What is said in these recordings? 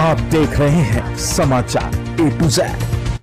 आप देख रहे हैं समाचार ए टू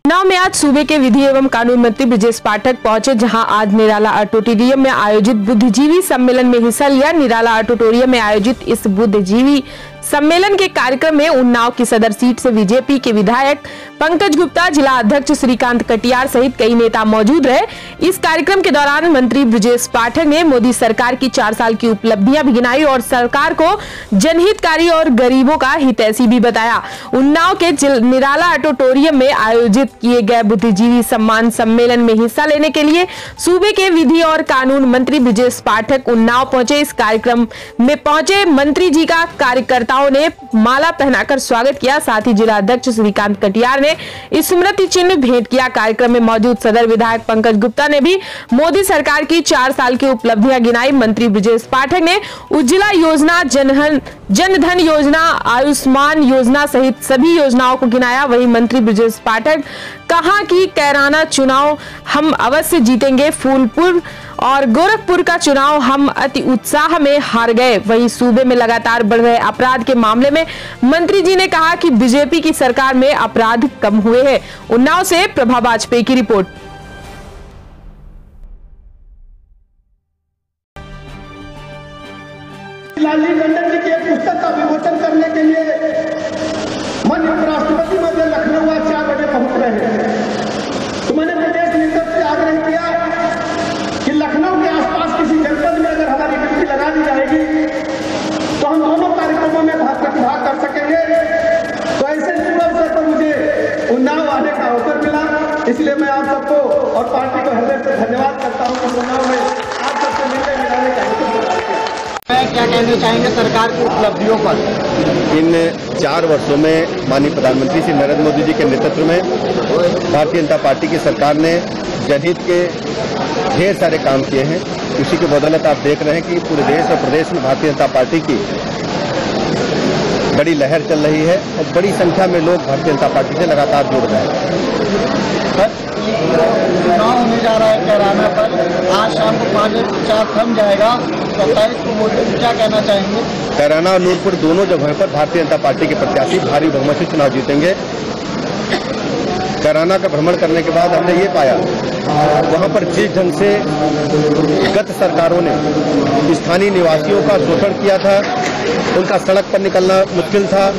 नाव में आज सूबे के विधि एवं कानून मंत्री ब्रजेश पाठक पहुँचे, जहाँ आज निराला ऑटोटोरियम में आयोजित बुद्धिजीवी सम्मेलन में हिस्सा लिया। निराला ऑटोटोरियम में आयोजित इस बुद्धिजीवी सम्मेलन के कार्यक्रम में उन्नाव की सदर सीट से बीजेपी के विधायक पंकज गुप्ता, जिला अध्यक्ष श्रीकांत कटियार सहित कई नेता मौजूद रहे। इस कार्यक्रम के दौरान मंत्री ब्रजेश पाठक ने मोदी सरकार की चार साल की उपलब्धियाँ भी गिनाई और सरकार को जनहितकारी और गरीबों का हितैषी भी बताया। उन्नाव के निराला ऑडिटोरियम में आयोजित किए गए बुद्धिजीवी सम्मान सम्मेलन में हिस्सा लेने के लिए सूबे के विधि और कानून मंत्री ब्रजेश पाठक उन्नाव पहुँचे। इस कार्यक्रम में पहुँचे मंत्री जी का कार्यकर्ता नेताओं ने माला पहनाकर स्वागत किया। साथ ही जिला अध्यक्ष श्रीकांत कटियार ने स्मृति चिन्ह भेंट किया। कार्यक्रम में मौजूद सदर विधायक पंकज गुप्ता ने भी मोदी सरकार की चार साल की उपलब्धियाँ गिनाई। मंत्री ब्रजेश पाठक ने उज्ज्वला योजना, जनधन जनधन योजना, आयुष्मान योजना सहित सभी योजनाओं को गिनाया। वही मंत्री ब्रजेश पाठक कहा कि, कैराना चुनाव हम अवश्य जीतेंगे। फूलपुर और गोरखपुर का चुनाव हम अति उत्साह में हार गए। वहीं सूबे में लगातार बढ़ रहे अपराध के मामले में मंत्री जी ने कहा कि बीजेपी की सरकार में अपराध कम हुए हैं। उन्नाव से प्रभा वाजपेयी की रिपोर्ट। लाली टंडन जी पुस्तक का विमोचन करने के लिए उपराष्ट्रपति लखनऊ आज चार बजे पहुँच रहे हैं। इसलिए मैं आप सबको और पार्टी को हृदय से धन्यवाद करता हूँ कि उन्नाव में आप सबसे मिलने मिलाने का अवसर क्या कहना चाहेंगे सरकार की उपलब्धियों पर? इन चार वर्षों में माननीय प्रधानमंत्री श्री नरेंद्र मोदी जी के नेतृत्व में भारतीय जनता पार्टी की सरकार ने जनहित के ढेर सारे काम किए हैं। उसी के बदौलत आप देख रहे हैं कि पूरे देश और प्रदेश में भारतीय जनता पार्टी की बड़ी लहर चल रही है और बड़ी संख्या में लोग भारतीय जनता पार्टी से लगातार जुड़ रहे हैं। चुनाव होने जा रहा है कैराना पर। आज शाम को पाँच बजे प्रचार थम जाएगा। सत्ताईस को मोदी क्या कहना चाहेंगे? कैराना और नूरपुर दोनों जगहों पर भारतीय जनता पार्टी के प्रत्याशी भारी बहुमत से चुनाव जीतेंगे। कैराना का भ्रमण करने के बाद हमने ये पाया वहाँ पर जिस ढंग से गत सरकारों ने स्थानीय निवासियों का शोषण किया था उनका सड़क पर निकलना मुश्किल था।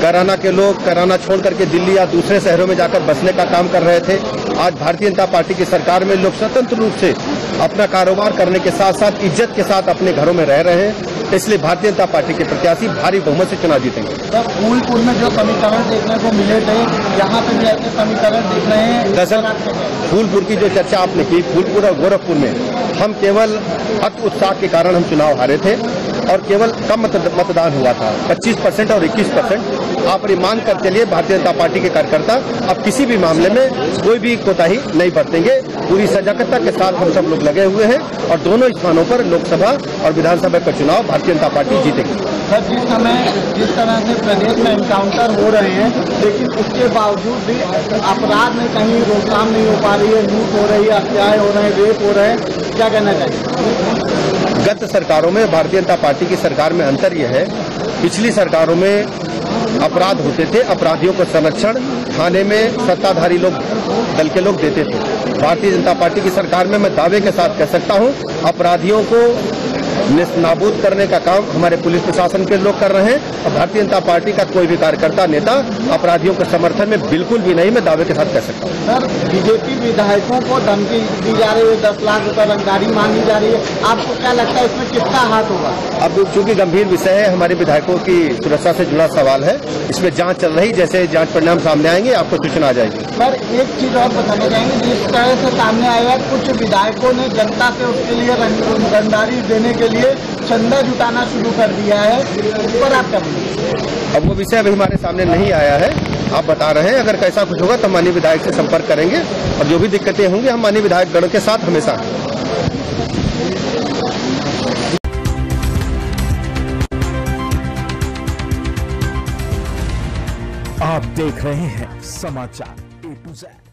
कराना के लोग कराना छोड़ करके दिल्ली या दूसरे शहरों में जाकर बसने का काम कर रहे थे। आज भारतीय जनता पार्टी की सरकार में लोग स्वतंत्र रूप से अपना कारोबार करने के साथ साथ इज़्ज़त के साथ अपने घरों में रह रहे हैं। इसलिए भारतीय जनता पार्टी के प्रत्याशी भारी बहुमत से चुनाव जीतेंगे। सर फूलपुर में जो समीकरण देखने को मिले थे यहाँ पे भी ऐसे समीकरण देख रहे हैं। दरअसल फूलपुर की जो चर्चा आपने की फूलपुर और गोरखपुर में हम केवल अत उत्साह के कारण हम चुनाव हारे थे और केवल कम मतदान हुआ था। 25 परसेंट और 21 परसेंट। आप मान कर चलिए, भारतीय जनता पार्टी के कार्यकर्ता अब किसी भी मामले में कोई भी कोताही नहीं बरतेंगे। पूरी सजगता के साथ हम सब लोग लगे हुए हैं और दोनों स्थानों पर लोकसभा और विधानसभा का चुनाव भारतीय जनता पार्टी जीतेगी। सर, जिस समय, जिस तरह से प्रदेश में एनकाउंटर हो रहे हैं, लेकिन उसके बावजूद भी अपराध में कहीं रोकथाम नहीं हो पा रही है। लूट हो रही है, हत्याएँ हो रहे हैं, रेप हो रहे हैं। क्या कहना चाहिए गत सरकारों में, भारतीय जनता पार्टी की सरकार में अंतर यह है, पिछली सरकारों में अपराध होते थे, अपराधियों को संरक्षण थाने में सत्ताधारी लोग, दल के लोग देते थे। भारतीय जनता पार्टी की सरकार में मैं दावे के साथ कह सकता हूँ, अपराधियों को नाबूद करने का काम हमारे पुलिस प्रशासन के लोग कर रहे हैं। और भारतीय जनता पार्टी का कोई भी कार्यकर्ता नेता अपराधियों के समर्थन में बिल्कुल भी नहीं मैं दावे के साथ कह सकता हूँ। सर बीजेपी विधायकों को धमकी दी जा रही है दस लाख रुपए रंगदारी मांगी जा रही है। आपको क्या लगता है इसमें किसका हाथ होगा? अब चूँकि गंभीर विषय है हमारे विधायकों की सुरक्षा से जुड़ा सवाल है। इसमें जाँच चल रही जैसे जाँच परिणाम सामने आएँगे आपको सूचना आ जाएगी। सर एक चीज़ और बताना चाहेंगे जिस तरह से सामने आया कुछ विधायकों ने जनता से उसके लिए रंगदारी देने के लिए चंदा जुटाना शुरू कर दिया है। इस पर आप क्या अब वो विषय अभी हमारे सामने नहीं आया है। आप बता रहे हैं अगर कैसा कुछ होगा तो माननीय विधायक से संपर्क करेंगे। और जो भी दिक्कतें होंगी हम माननीय विधायक गण के साथ हमेशा। आप देख रहे हैं समाचार ए टू जेड